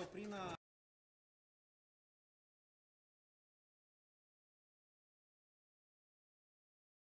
progresso prima